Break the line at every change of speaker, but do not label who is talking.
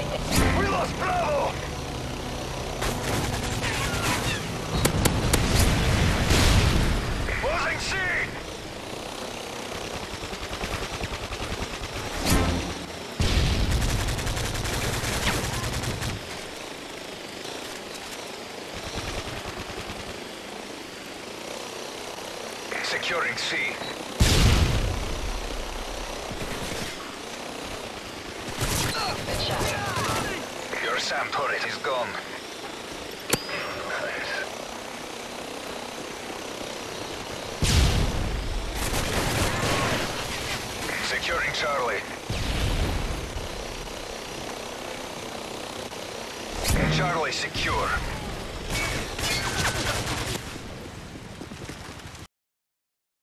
behind it.
We lost Bravo! Closing C! Securing C. SAM turret is gone. Securing Charlie. Charlie secure.